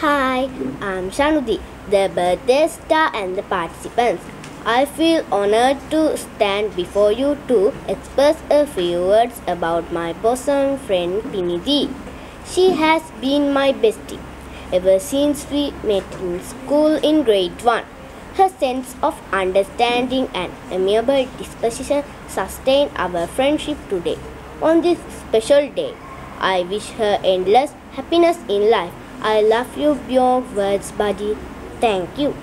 Hi, I'm Shanudi, the birthday star and the participants. I feel honored to stand before you to express a few words about my bosom friend Pinidi. She has been my bestie ever since we met in school in grade 1. Her sense of understanding and amiable disposition sustain our friendship today. On this special day, I wish her endless happiness in life. I love you beyond words, buddy. Thank you.